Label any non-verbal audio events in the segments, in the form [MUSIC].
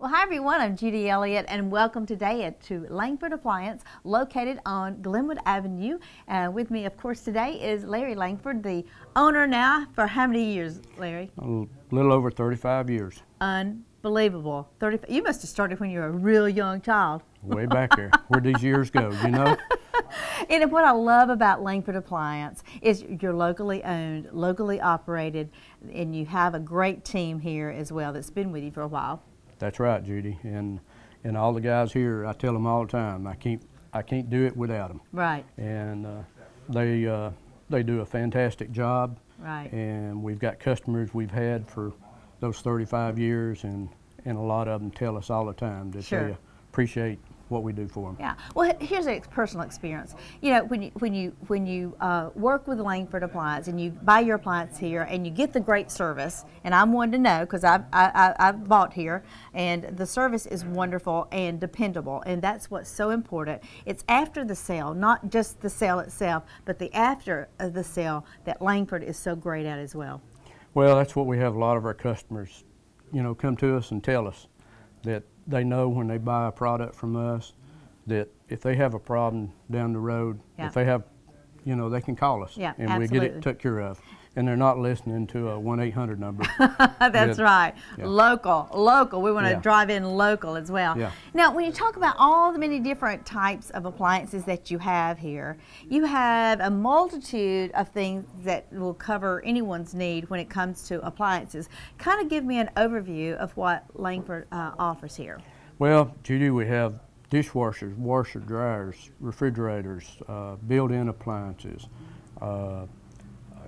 Well, hi everyone. I'm Judy Elliott, and welcome today to Langford Appliance, located on Glenwood Avenue. Uh, with me, of course, today is Larry Langford, the owner now for how many years, Larry? A little over 35 years. Unbelievable. 30. You must have started when you were a real young child. Way back there. Where these years go, you know? [LAUGHS] and what I love about Langford Appliance is you're locally owned, locally operated, and you have a great team here as well that's been with you for a while. That's right, Judy. And and all the guys here, I tell them all the time, I can't I can't do it without them. Right. And uh, they uh, they do a fantastic job. Right. And we've got customers we've had for those 35 years, and and a lot of them tell us all the time that sure. they appreciate what we do for them. Yeah. Well, here's a personal experience. You know, when you when you when you uh, work with Langford Appliance and you buy your appliance here and you get the great service, and I'm one to know because I've I, I, I've bought here, and the service is wonderful and dependable, and that's what's so important. It's after the sale, not just the sale itself, but the after of the sale that Langford is so great at as well. Well, that's what we have a lot of our customers, you know, come to us and tell us that they know when they buy a product from us that if they have a problem down the road, yeah. if they have, you know, they can call us yeah, and absolutely. we get it took care of and they're not listening to a 1-800 number. [LAUGHS] That's right. Yeah. Local, local. We want to yeah. drive in local as well. Now, when you talk about all the many different types of appliances that you have here, you have a multitude of things that will cover anyone's need when it comes to appliances. Kind of give me an overview of what Langford uh, offers here. Well, Judy, we have dishwashers, washer dryers, refrigerators, uh, built-in appliances, uh,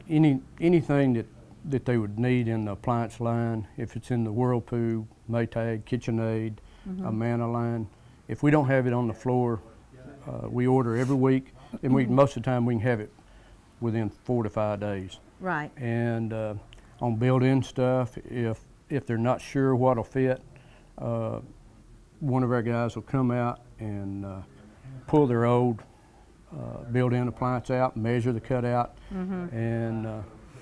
any anything that that they would need in the appliance line, if it's in the Whirlpool, Maytag, KitchenAid, mm -hmm. Amana line, if we don't have it on the floor, uh, we order every week, and we [LAUGHS] most of the time we can have it within four to five days. Right. And uh, on built-in stuff, if if they're not sure what'll fit, uh, one of our guys will come out and uh, pull their old uh, built-in appliance out, measure the cutout, mm -hmm. and uh,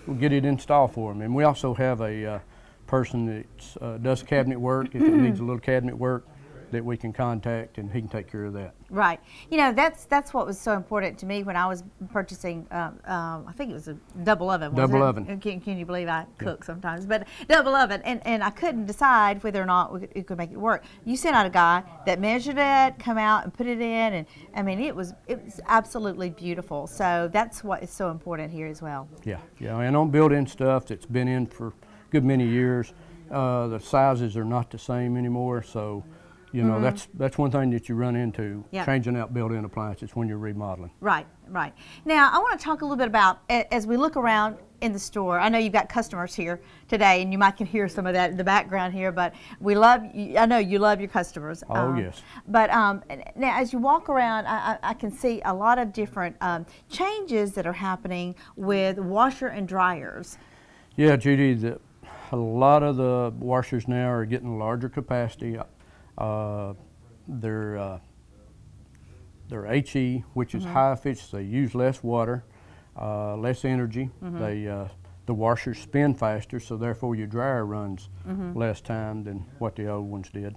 we'll get it installed for them. And we also have a uh, person that uh, does cabinet work. If it [CLEARS THROAT] needs a little cabinet work, that we can contact and he can take care of that. Right. You know, that's that's what was so important to me when I was purchasing, um, um, I think it was a double oven. Double oven. Can, can, you believe I cook yeah. sometimes? But double oven. And, and I couldn't decide whether or not we could, we could, make it work. You sent out a guy that measured it, come out and put it in. And I mean, it was, it was absolutely beautiful. So that's what is so important here as well. Yeah. Yeah. And on built-in stuff that's been in for a good many years, uh, the sizes are not the same anymore. So you know, mm -hmm. that's that's one thing that you run into yep. changing out built-in appliances when you're remodeling. Right, right. Now, I want to talk a little bit about as we look around in the store. I know you've got customers here today, and you might can hear some of that in the background here. But we love. I know you love your customers. Oh um, yes. But um, now, as you walk around, I, I, can see a lot of different um, changes that are happening with washer and dryers. Yeah, Judy. The, a lot of the washers now are getting larger capacity. Uh, they're uh, they're HE, which is mm -hmm. high efficiency. They use less water, uh, less energy. Mm -hmm. They uh, the washers spin faster, so therefore your dryer runs mm -hmm. less time than what the old ones did.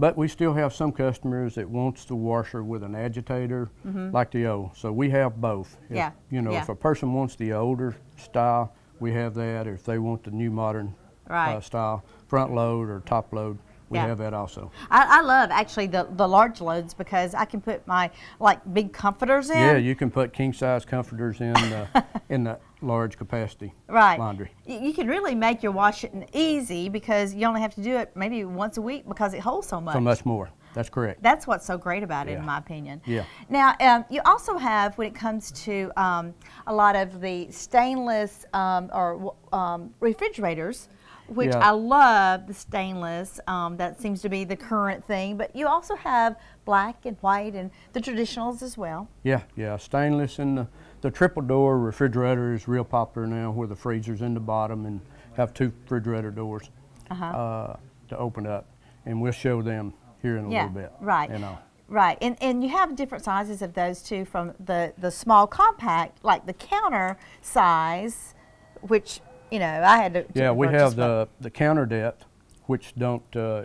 But we still have some customers that wants the washer with an agitator, mm-hmm. like the old. So we have both. If, yeah. You know, yeah. if a person wants the older style, we have that. Or if they want the new modern uh, right. style, front load or top load, we yeah. have that also. I, I, love actually the, the large loads because I can put my like big comforters in. Yeah, you can put king size comforters in the, [LAUGHS] in the large capacity right. laundry. You can really make your washing easy because you only have to do it maybe once a week because it holds so much. So much more. That's correct. That's what's so great about it, yeah. in my opinion. Yeah. Now, um, you also have, when it comes to um, a lot of the stainless um, or um, refrigerators, which yeah. I love the stainless. Um, that seems to be the current thing. But you also have black and white and the traditionals as well. Yeah, yeah. Stainless and the, the triple door refrigerator is real popular now where the freezer's in the bottom and have two refrigerator doors uh -huh. uh, to open up. And we'll show them here in a yeah, little bit. Right. You know. Right, and, and you have different sizes of those too, from the, the small compact, like the counter size, which you know, I had to. Yeah, we have the the counter depth, which don't uh,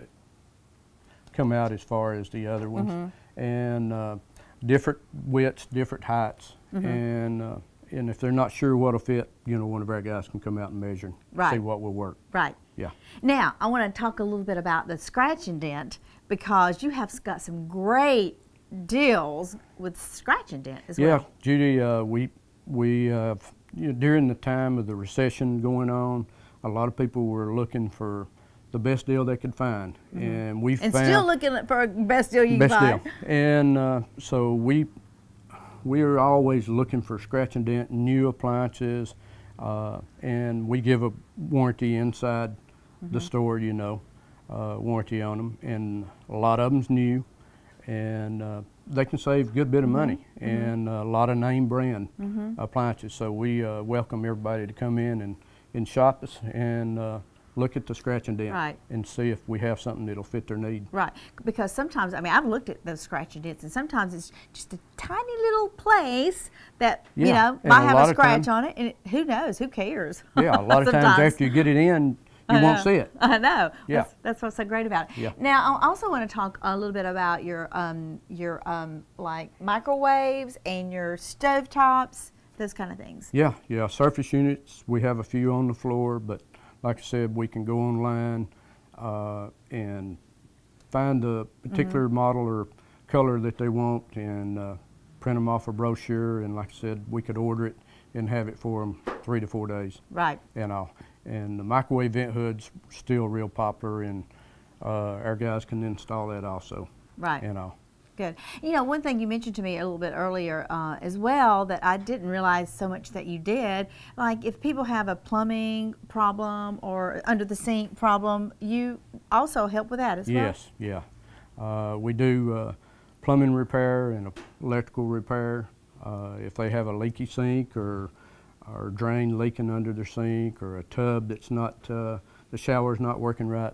come out as far as the other ones, Mm-hmm. and uh, different widths, different heights, Mm-hmm. and uh, and if they're not sure what'll fit, you know, one of our guys can come out and measure and see what will work. Right. Yeah. Now, I want to talk a little bit about the scratch and dent because you have got some great deals with scratch and dent as Yeah, well. Yeah, Judy, uh, we we uh, you know, during the time of the recession going on, a lot of people were looking for the best deal they could find, and we Mm-hmm. And found still looking for a best deal you best can deal. And uh, so we we are always looking for scratch and dent new appliances, uh, and we give a warranty inside the store. You know, uh, warranty on them, and a lot of them's new, and uh, they can save a good bit of money and a lot of name brand appliances. So we uh, welcome everybody to come in and, and shop us and uh, look at the scratch and dent Right. and see if we have something that'll fit their need. Right, because sometimes, I mean, I've looked at those scratch and dents, and sometimes it's just a tiny little place that, you know, and might a have lot a scratch time- on it, and it, who knows, who cares? Yeah, a lot of [LAUGHS] times after you get it in, you I won't know. see it. I know. Yeah. That's, that's what's so great about it. Yeah. Now, I also want to talk a little bit about your um, your um, like microwaves and your stovetops, those kind of things. Yeah, yeah. Surface units, we have a few on the floor, but like I said, we can go online uh, and find the particular Mm-hmm. model or color that they want and uh, print them off a brochure. And like I said, we could order it and have it for them three to four days Right. and all. And the microwave vent hood's still real popular, and uh, our guys can install that also Right. and all. Good. You know, one thing you mentioned to me a little bit earlier uh, as well that I didn't realize so much that you did. Like, if people have a plumbing problem or under the sink problem, you also help with that as well. Yes, yeah. Uh, we do uh, plumbing repair and electrical repair. Uh, if they have a leaky sink or or drain leaking under their sink or a tub that's not uh, the shower's not working right,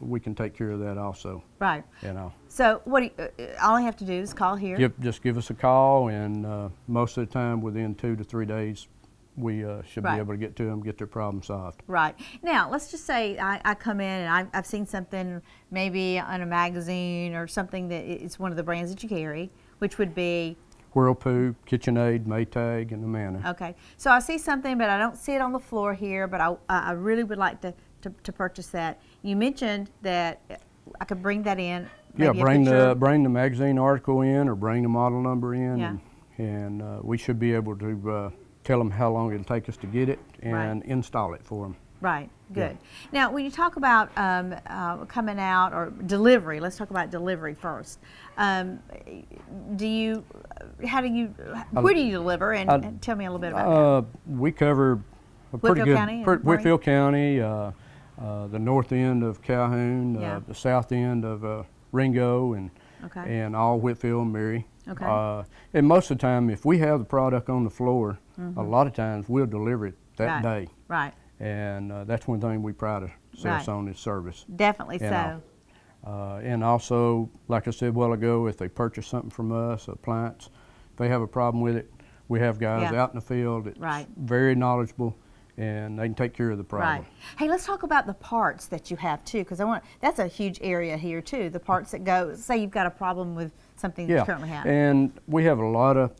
we can take care of that also. Right. You know, So, what do you, uh, all I have to do is call here. give, just give us a call, and uh, most of the time, within two to three days, we uh, should Right. be able to get to them, get their problem solved. Right. Now, let's just say I, I come in and I, I've seen something maybe on a magazine or something that it's one of the brands that you carry, which would be, Whirlpool, KitchenAid, Maytag, and the Amana. okay. So I see something, but I don't see it on the floor here, but I, I really would like to, to, to purchase that. You mentioned that I could bring that in. Yeah, bring the bring the magazine article in, or bring the model number in, Yeah. and, and uh, we should be able to uh, tell them how long it'll take us to get it and install it for them. Right, Yeah. good. Now, when you talk about um, uh, coming out or delivery, let's talk about delivery first. Um, do you, how do you, where do you deliver? And, I- and tell me a little bit about that. Uh, we cover a pretty Whitfield good County per- Whitfield County, uh, uh, the north end of Calhoun, Yeah. uh, the south end of uh, Ringgold, and Okay. and all Whitfield and Murray. Okay. Uh, and most of the time, if we have the product on the floor, a lot of times we'll deliver it that. Right. day. Right, And uh, that's one thing we pride ourselves Right. on is service. definitely so. Uh, and also, like I said a while ago, if they purchase something from us, appliance, if they have a problem with it, we have guys Yeah. out in the field that's Right. very knowledgeable, and they can take care of the problem. Right. Hey, let's talk about the parts that you have too, because I want that's a huge area here too. The parts that go. Say you've got a problem with something Yeah, you currently have. and we have a lot of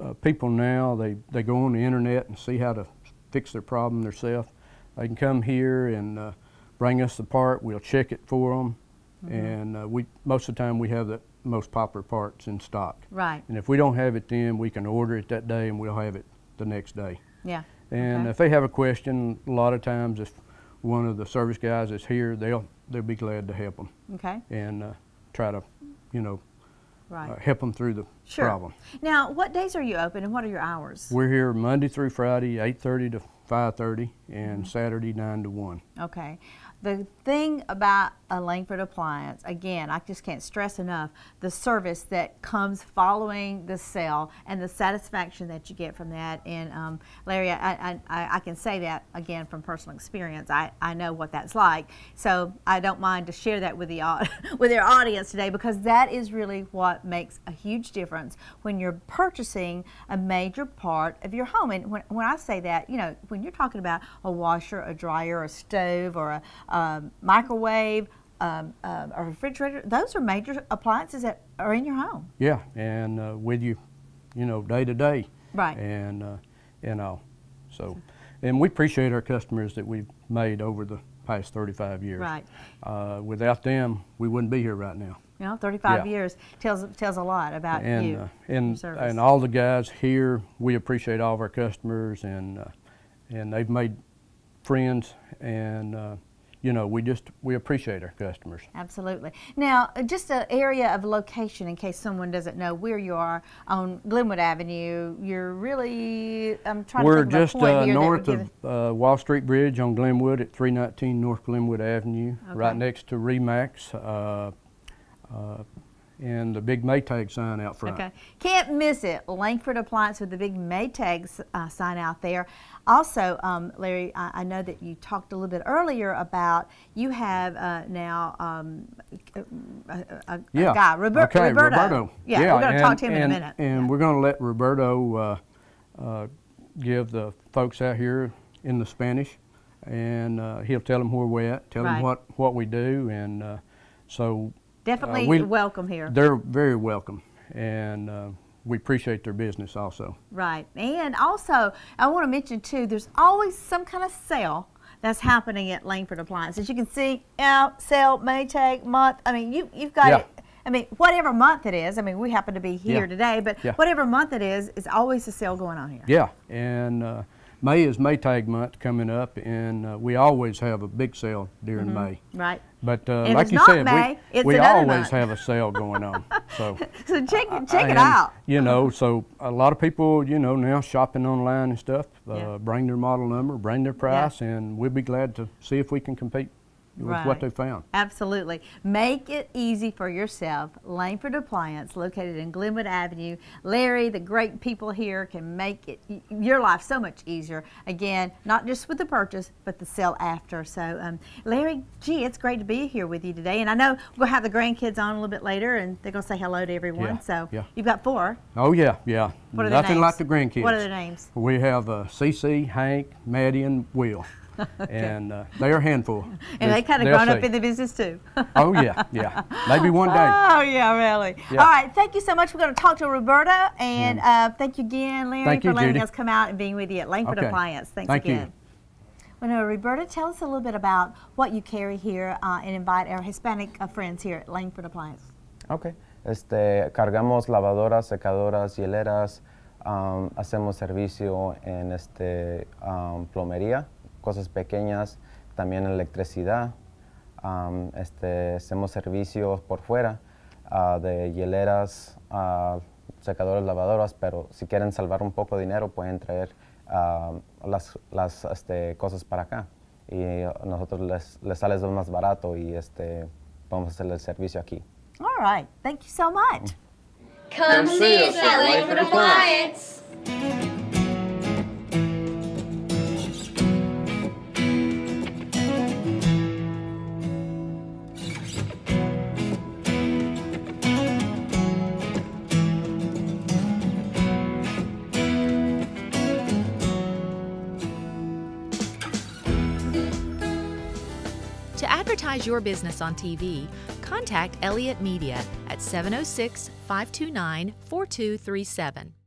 uh, people now. They they go on the internet and see how to fix their problem themselves. They can come here and uh, bring us the part. We'll check it for them, Mm-hmm. and uh, we most of the time we have the most popular parts in stock. right. And if we don't have it then, we can order it that day and we'll have it the next day. Yeah. And Okay. if they have a question, a lot of times if one of the service guys is here, they'll they'll be glad to help them Okay. and uh, try to, you know, Right. uh, help them through the Sure. problem. Now, what days are you open and what are your hours? We're here Monday through Friday, 8:30 to 5:30, and Mm-hmm. Saturday 9 to 1. Okay. The thing about a Langford appliance, again, I just can't stress enough the service that comes following the sale and the satisfaction that you get from that. And um, Larry, I, I, I can say that again from personal experience. I, I know what that's like. So I don't mind to share that with the [LAUGHS] with your audience today because that is really what makes a huge difference when you're purchasing a major part of your home. And when, when I say that, you know, when you're talking about a washer, a dryer, a stove, or a um, microwave, um, uh, a refrigerator. Those are major appliances that are in your home. Yeah, and uh, with you, you know, day to day. Right. And, uh, you know, so, and we appreciate our customers that we've made over the past 35 years. Right. Uh, without them, we wouldn't be here right now. You know, 35 Yeah. years tells tells a lot about and you. uh, and and all the guys here, we appreciate all of our customers, and uh, and they've made friends, and uh, you know we just we appreciate our customers. Absolutely. Now, uh, just an area of location in case someone doesn't know where you are on Glenwood Avenue. You're really, I'm trying We're to just uh, here that would north of uh, Wall Street Bridge on Glenwood at 319 North Glenwood Avenue, right next to Remax, uh, uh, and the big Maytag sign out front. Okay. Can't miss it. Langford Appliance with the big Maytag uh, sign out there. Also, um, Larry, I, I know that you talked a little bit earlier about you have uh, now um, a, a, a Yeah. guy, Robert, okay, Roberto. Yeah, we're going to talk to him in a minute. And we're going to let Roberto uh, uh, give the folks out here in the Spanish, and uh, he'll tell them where we're at, tell Right. them what, what we do, and uh, so Definitely we- welcome here. they're very welcome, and uh, we appreciate their business also. Right. And also, I want to mention too, there's always some kind of sale that's happening at Langford Appliance. As you can see, out sale may take month. I mean, you you've got Yeah. it. I mean, whatever month it is. I mean, we happen to be here Yeah. today, but Yeah. whatever month it is, is always a sale going on here. Yeah, and uh, May is Maytag month coming up, and uh, we always have a big sale during May. Right. But uh, like you said, May, we, we always month. have a sale going on. [LAUGHS] So So check check it and, out. You know, so a lot of people, you know, now shopping online and stuff, uh, Yeah. bring their model number, bring their price, and we'll be glad to see if we can compete with Right. what they found. Absolutely. Make it easy for yourself. Langford Appliance, located in Glenwood Avenue. Larry, the great people here can make it your life so much easier. Again, not just with the purchase, but the sale after. So, um, Larry, gee, it's great to be here with you today. And I know we're going to have the grandkids on a little bit later, and they're going to say hello to everyone. Yeah, So, yeah. you've got four. Oh yeah, yeah. What are Nothing names? like the grandkids. What are their names? We have uh, CC, Hank, Maddie, and Will, [LAUGHS] and uh, they're a handful. And they kind of They'll grown up in the business too. [LAUGHS] Oh yeah, yeah. Maybe [LAUGHS] one day. Oh yeah, really. Yeah. All right, thank you so much. We're going to talk to Roberta, and uh, thank you again, Larry, Thank for you, letting Judy. us come out and being with you at Langford Okay. Appliance. Thanks Thank you. again. Well, now, Roberta, tell us a little bit about what you carry here, uh, and invite our Hispanic uh, friends here at Langford Appliance. Ok. Este, cargamos lavadoras, secadoras, hieleras, am, hacemos servicio en este, am, plomería, cosas pequeñas, también electricidad. am, este, hacemos servicios por fuera ah, de hieleras, ah, secadoras, lavadoras, pero si quieren salvar un poco de dinero pueden traer ah, las, las este, cosas para acá. Y nosotros les, les sale más barato y este, vamos a hacer el servicio aquí. All right, thank you so much. Come see us at Appliance. Advertise your business on TV, contact Elliott Media at 706 529 4237.